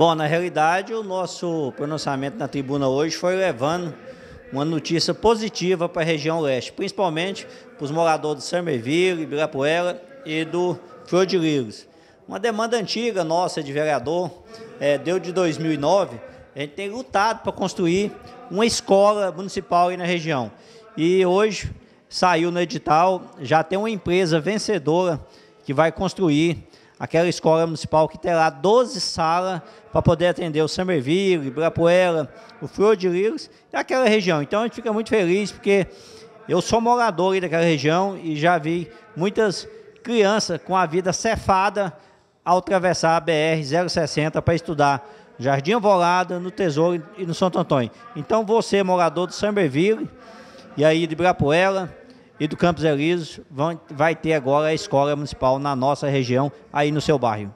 Bom, na realidade, o nosso pronunciamento na tribuna hoje foi levando uma notícia positiva para a região leste, principalmente para os moradores de Summerville, Ibirapuera e do Flor de. Uma demanda antiga nossa de vereador, é, deu de 2009, a gente tem lutado para construir uma escola municipal aí na região. E hoje saiu no edital, já tem uma empresa vencedora que vai construir aquela escola municipal que terá 12 salas para poder atender o Summerville, Ibirapuera, o Flor de Lírios e aquela região. Então a gente fica muito feliz porque eu sou morador daquela região e já vi muitas crianças com a vida cefada ao atravessar a BR-060 para estudar Jardim Alvorada, no Tesouro e no Santo Antônio. Então você, morador do Summerville e aí de Ibirapuera, e do Campos Elíseos vai ter agora a escola municipal na nossa região, aí no seu bairro.